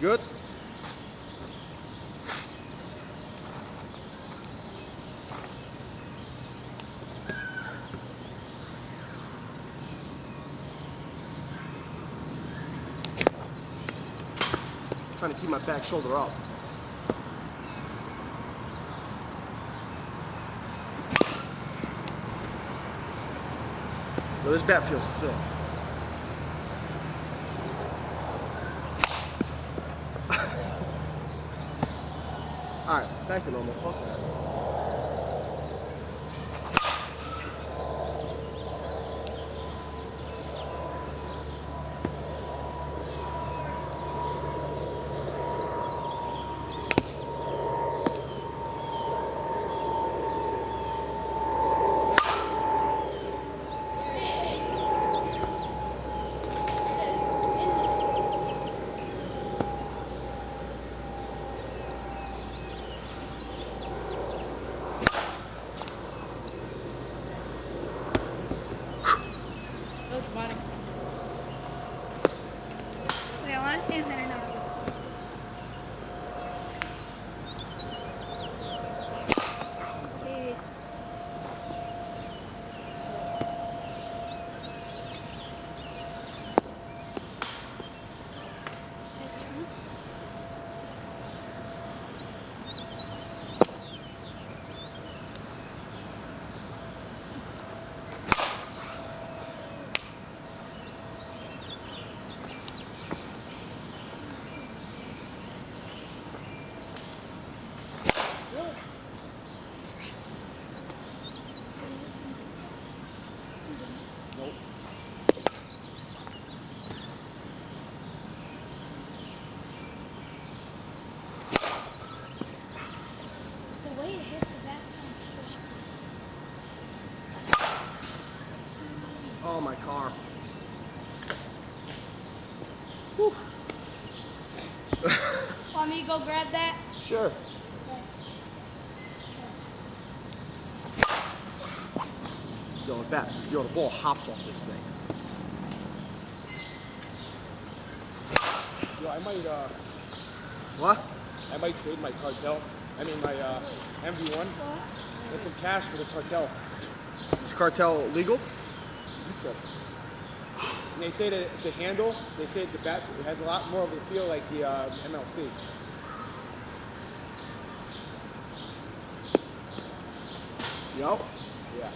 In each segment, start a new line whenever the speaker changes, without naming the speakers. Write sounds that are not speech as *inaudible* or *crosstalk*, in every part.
Good? Trying to keep my back shoulder up. Yo, this bat feels sick. Alright, back to normal. Fuck that. Oh, my car. Whew. *laughs*
Want me to go grab that?
sure. Yo, the bat, yo, the ball hops off this thing.
Yo, I might uh,
What?
I might trade my cartel. I mean my uh, MV1. Get some cash for the cartel.
Is the cartel legal?
And they say that the handle, they say the bat it has a lot more of a feel like the uh, MLC.
Yo.
Yeah.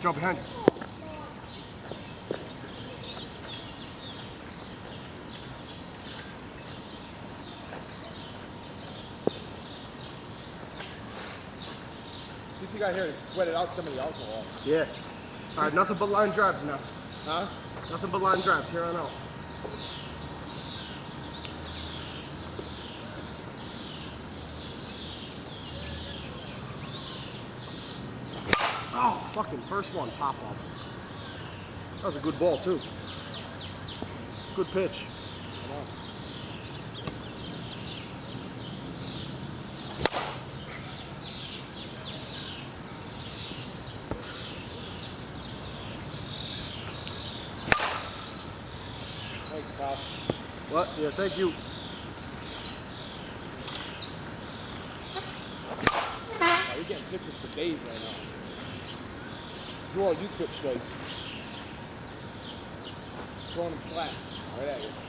Joe, behind you.
This you got here is sweated out some of the alcohol.
Yeah. All right, nothing but line drives now.
Huh?
Nothing but line drives here on out. Oh, fucking first one, pop up. That was a good ball, too. Good pitch. What? Yeah, thank you.
Oh, you're getting pictures for days right now. All you trip straight. Throwing them flat. Right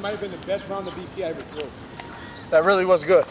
That might have been the best round of BP I ever threw.
That really was good.